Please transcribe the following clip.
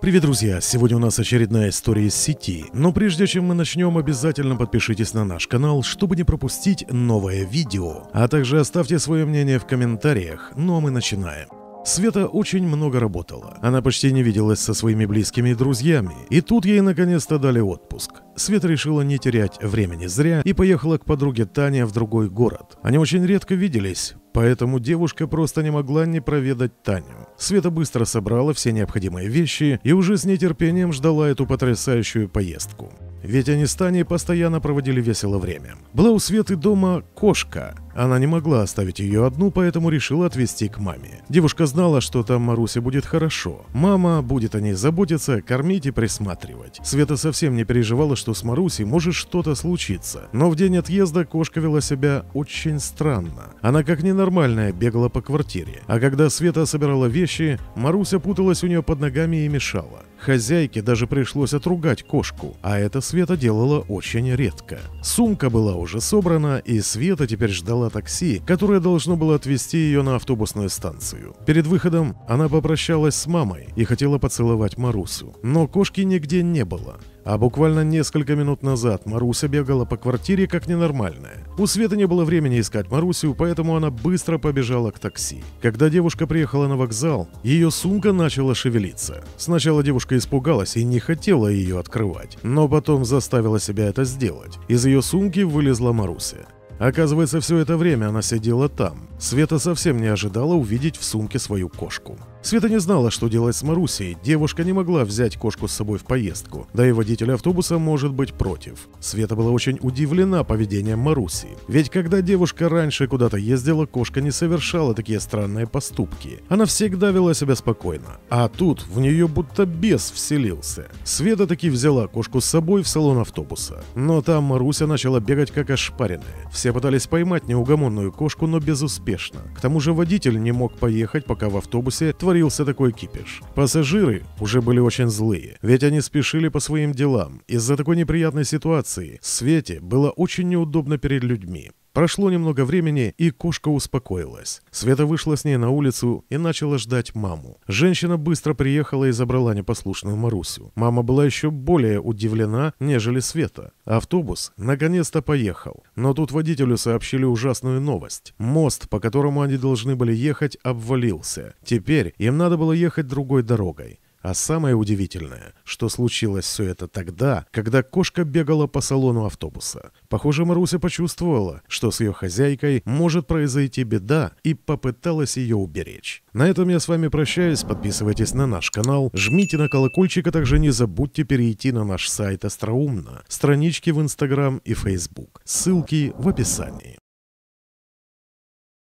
Привет, друзья! Сегодня у нас очередная история из сети. Но прежде чем мы начнем, обязательно подпишитесь на наш канал, чтобы не пропустить новое видео. А также оставьте свое мнение в комментариях. Ну а мы начинаем. Света очень много работала. Она почти не виделась со своими близкими и друзьями. И тут ей наконец-то дали отпуск. Света решила не терять времени зря и поехала к подруге Тане в другой город. Они очень редко виделись, поэтому девушка просто не могла не проведать Таню. Света быстро собрала все необходимые вещи и уже с нетерпением ждала эту потрясающую поездку. Ведь они с Таней постоянно проводили весело время. Была у Светы дома кошка. Она не могла оставить ее одну, поэтому решила отвезти к маме. Девушка знала, что там Марусе будет хорошо. Мама будет о ней заботиться, кормить и присматривать. Света совсем не переживала, что с Марусей может что-то случиться. Но в день отъезда кошка вела себя очень странно. Она как ненормальная бегала по квартире. А когда Света собирала вещи, Маруся путалась у нее под ногами и мешала. Хозяйке даже пришлось отругать кошку, а это Света делала очень редко. Сумка была уже собрана, и Света теперь ждала такси, которое должно было отвезти ее на автобусную станцию. Перед выходом она попрощалась с мамой и хотела поцеловать Марусю, но кошки нигде не было. А буквально несколько минут назад Маруся бегала по квартире как ненормальная. У Светы не было времени искать Марусю, поэтому она быстро побежала к такси. Когда девушка приехала на вокзал, ее сумка начала шевелиться. Сначала девушка испугалась и не хотела ее открывать, но потом заставила себя это сделать. Из ее сумки вылезла Маруся. Оказывается, все это время она сидела там. Света совсем не ожидала увидеть в сумке свою кошку. Света не знала, что делать с Марусей. Девушка не могла взять кошку с собой в поездку. Да и водитель автобуса может быть против. Света была очень удивлена поведением Маруси. Ведь когда девушка раньше куда-то ездила, кошка не совершала такие странные поступки. Она всегда вела себя спокойно. А тут в нее будто бес вселился. Света таки взяла кошку с собой в салон автобуса. Но там Маруся начала бегать как ошпаренная. Все пытались поймать неугомонную кошку, но безуспешно. К тому же водитель не мог поехать, пока в автобусе творился такой кипиш. Пассажиры уже были очень злые, ведь они спешили по своим делам. Из-за такой неприятной ситуации Свете было очень неудобно перед людьми. Прошло немного времени, и кошка успокоилась. Света вышла с ней на улицу и начала ждать маму. Женщина быстро приехала и забрала непослушную Марусю. Мама была еще более удивлена, нежели Света. Автобус наконец-то поехал. Но тут водителю сообщили ужасную новость. Мост, по которому они должны были ехать, обвалился. Теперь им надо было ехать другой дорогой. А самое удивительное, что случилось все это тогда, когда кошка бегала по салону автобуса. Похоже, Маруся почувствовала, что с ее хозяйкой может произойти беда и попыталась ее уберечь. На этом я с вами прощаюсь, подписывайтесь на наш канал, жмите на колокольчик, а также не забудьте перейти на наш сайт Остроумно, странички в Инстаграм и Фейсбук. Ссылки в описании.